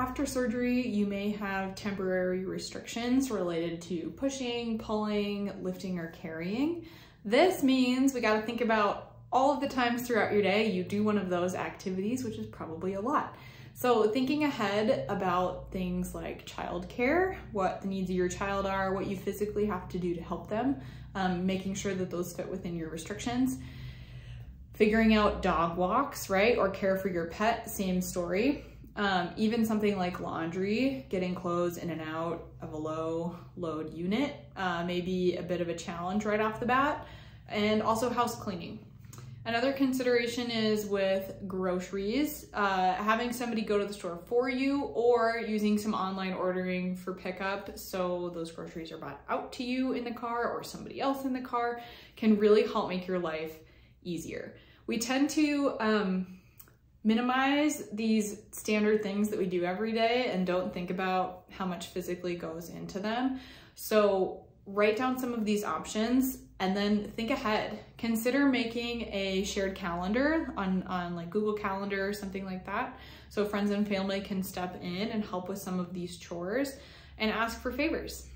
After surgery, you may have temporary restrictions related to pushing, pulling, lifting, or carrying. This means we gotta think about all of the times throughout your day you do one of those activities, which is probably a lot. So thinking ahead about things like childcare, what the needs of your child are, what you physically have to do to help them, um, making sure that those fit within your restrictions. Figuring out dog walks, right? Or care for your pet, same story. Um, even something like laundry, getting clothes in and out of a low load unit uh, may be a bit of a challenge right off the bat. And also house cleaning. Another consideration is with groceries, uh, having somebody go to the store for you or using some online ordering for pickup so those groceries are brought out to you in the car or somebody else in the car can really help make your life easier. We tend to um, minimize these standard things that we do every day and don't think about how much physically goes into them. So write down some of these options and then think ahead. Consider making a shared calendar on, on like Google Calendar or something like that. So friends and family can step in and help with some of these chores and ask for favors.